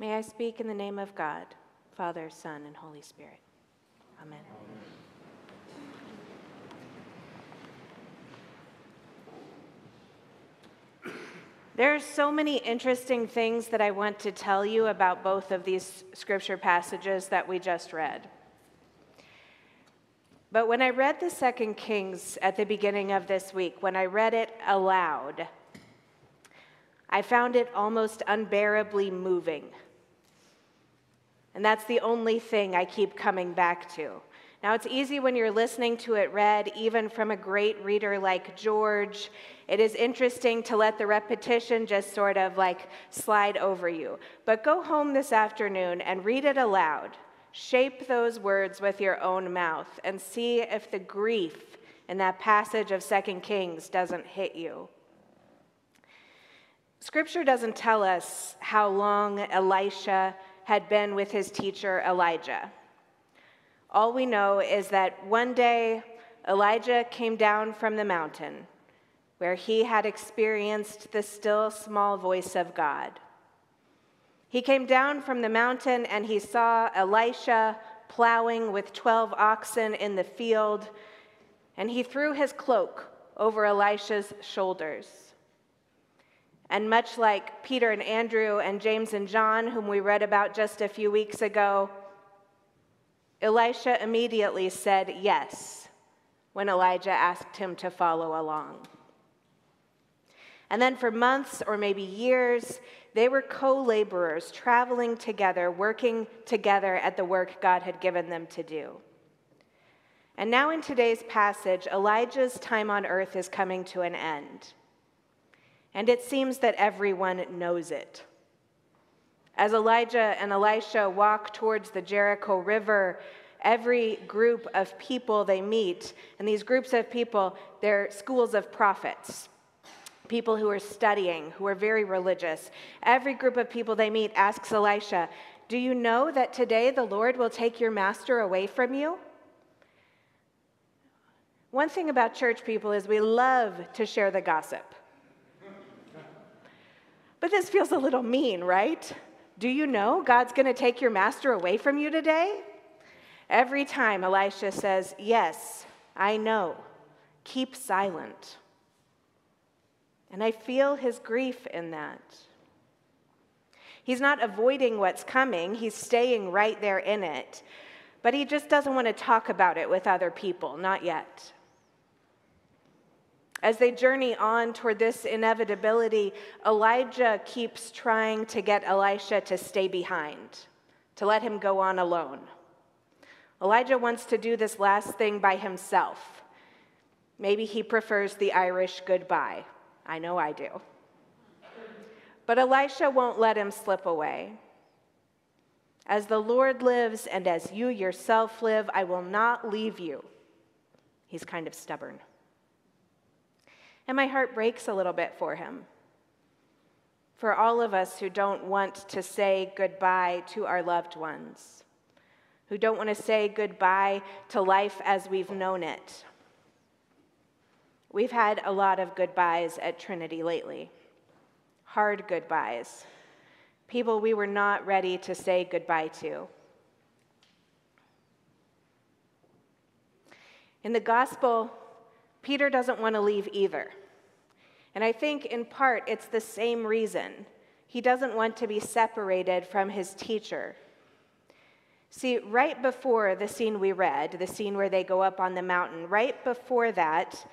May I speak in the name of God, Father, Son, and Holy Spirit. Amen. There are so many interesting things that I want to tell you about both of these scripture passages that we just read. But when I read the Second Kings at the beginning of this week, when I read it aloud, I found it almost unbearably moving. And that's the only thing I keep coming back to. Now, it's easy when you're listening to it read, even from a great reader like George. It is interesting to let the repetition just sort of like slide over you. But go home this afternoon and read it aloud. Shape those words with your own mouth and see if the grief in that passage of Second Kings doesn't hit you. Scripture doesn't tell us how long Elisha had been with his teacher Elijah. All we know is that one day Elijah came down from the mountain where he had experienced the still small voice of God. He came down from the mountain and he saw Elisha plowing with 12 oxen in the field, and he threw his cloak over Elisha's shoulders. And much like Peter and Andrew and James and John, whom we read about just a few weeks ago, Elisha immediately said yes when Elijah asked him to follow along. And then for months or maybe years, they were co laborers traveling together, working together at the work God had given them to do. And now, in today's passage, Elijah's time on earth is coming to an end. And it seems that everyone knows it. As Elijah and Elisha walk towards the Jericho River, every group of people they meet, and these groups of people, they're schools of prophets, people who are studying, who are very religious. Every group of people they meet asks Elisha, Do you know that today the Lord will take your master away from you? One thing about church people is we love to share the gossip. But this feels a little mean, right? Do you know God's going to take your master away from you today? Every time Elisha says, Yes, I know, keep silent. And I feel his grief in that. He's not avoiding what's coming, he's staying right there in it. But he just doesn't want to talk about it with other people, not yet. As they journey on toward this inevitability, Elijah keeps trying to get Elisha to stay behind, to let him go on alone. Elijah wants to do this last thing by himself. Maybe he prefers the Irish goodbye. I know I do. But Elisha won't let him slip away. As the Lord lives and as you yourself live, I will not leave you. He's kind of stubborn. And my heart breaks a little bit for him. For all of us who don't want to say goodbye to our loved ones, who don't want to say goodbye to life as we've known it. We've had a lot of goodbyes at Trinity lately, hard goodbyes, people we were not ready to say goodbye to. In the gospel, Peter doesn't want to leave either. And I think in part it's the same reason. He doesn't want to be separated from his teacher. See, right before the scene we read, the scene where they go up on the mountain, right before that,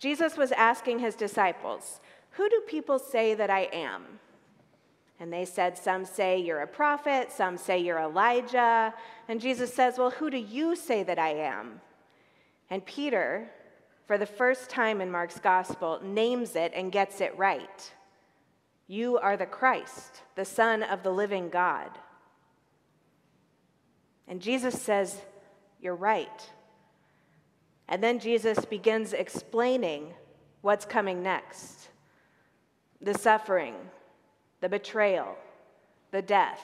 Jesus was asking his disciples, Who do people say that I am? And they said, Some say you're a prophet, some say you're Elijah. And Jesus says, Well, who do you say that I am? And Peter, for the first time in Mark's gospel, names it and gets it right. You are the Christ, the Son of the living God. And Jesus says, You're right. And then Jesus begins explaining what's coming next the suffering, the betrayal, the death.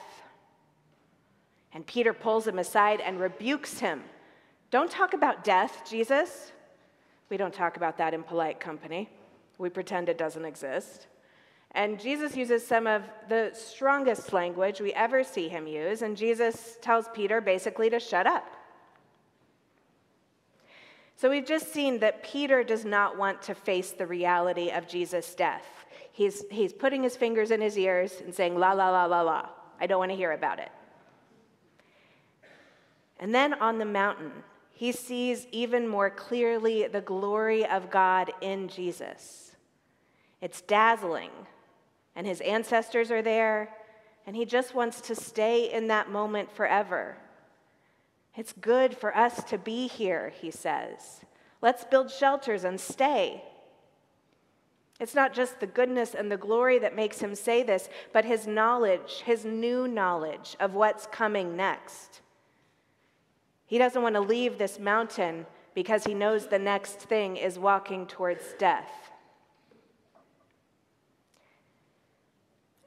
And Peter pulls him aside and rebukes him. Don't talk about death, Jesus. We don't talk about that in polite company. We pretend it doesn't exist. And Jesus uses some of the strongest language we ever see him use, and Jesus tells Peter basically to shut up. So we've just seen that Peter does not want to face the reality of Jesus' death. He's, he's putting his fingers in his ears and saying, la, la, la, la, la. I don't want to hear about it. And then on the mountain, he sees even more clearly the glory of God in Jesus. It's dazzling, and his ancestors are there, and he just wants to stay in that moment forever. It's good for us to be here, he says. Let's build shelters and stay. It's not just the goodness and the glory that makes him say this, but his knowledge, his new knowledge of what's coming next. He doesn't want to leave this mountain because he knows the next thing is walking towards death.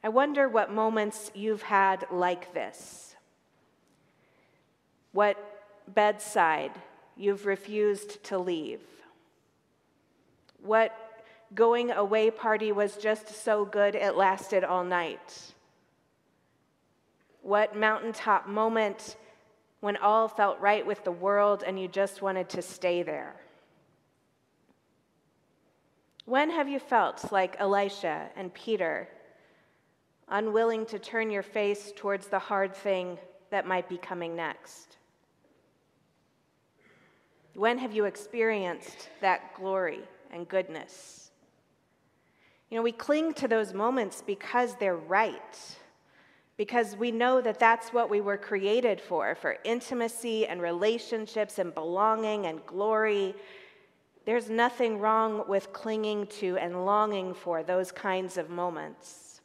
I wonder what moments you've had like this. What bedside you've refused to leave. What going away party was just so good it lasted all night. What mountaintop moment when all felt right with the world and you just wanted to stay there? When have you felt like Elisha and Peter, unwilling to turn your face towards the hard thing that might be coming next? When have you experienced that glory and goodness? You know, we cling to those moments because they're right because we know that that's what we were created for for intimacy and relationships and belonging and glory. There's nothing wrong with clinging to and longing for those kinds of moments.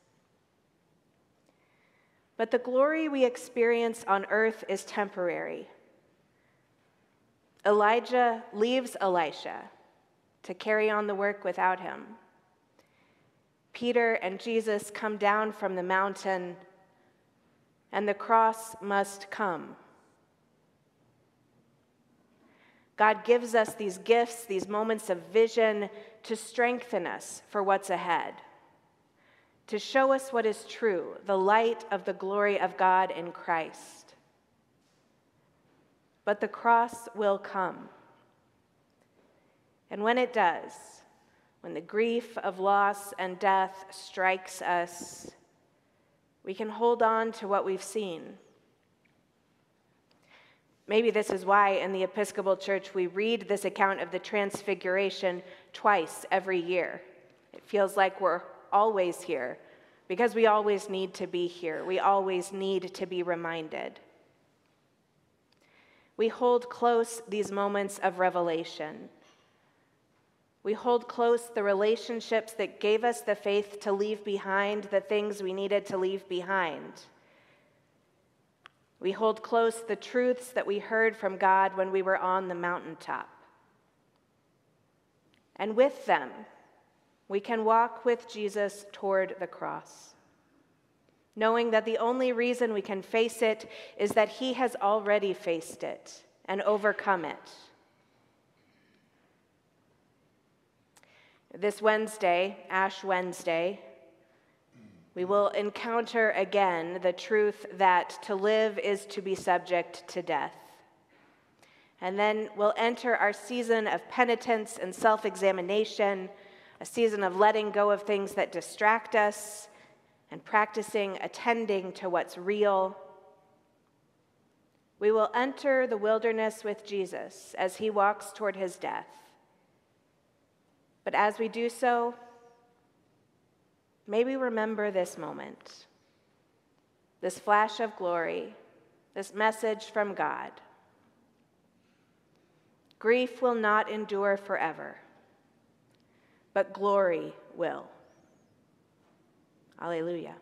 But the glory we experience on earth is temporary. Elijah leaves Elisha to carry on the work without him. Peter and Jesus come down from the mountain and the cross must come. God gives us these gifts, these moments of vision to strengthen us for what's ahead, to show us what is true, the light of the glory of God in Christ. But the cross will come. And when it does, when the grief of loss and death strikes us, we can hold on to what we've seen. Maybe this is why in the Episcopal Church we read this account of the Transfiguration twice every year. It feels like we're always here because we always need to be here. We always need to be reminded. We hold close these moments of revelation we hold close the relationships that gave us the faith to leave behind the things we needed to leave behind. We hold close the truths that we heard from God when we were on the mountaintop. And with them, we can walk with Jesus toward the cross, knowing that the only reason we can face it is that he has already faced it and overcome it. This Wednesday, Ash Wednesday, we will encounter again the truth that to live is to be subject to death. And then we'll enter our season of penitence and self examination, a season of letting go of things that distract us and practicing attending to what's real. We will enter the wilderness with Jesus as he walks toward his death. But as we do so, may we remember this moment, this flash of glory, this message from God. Grief will not endure forever, but glory will. Alleluia.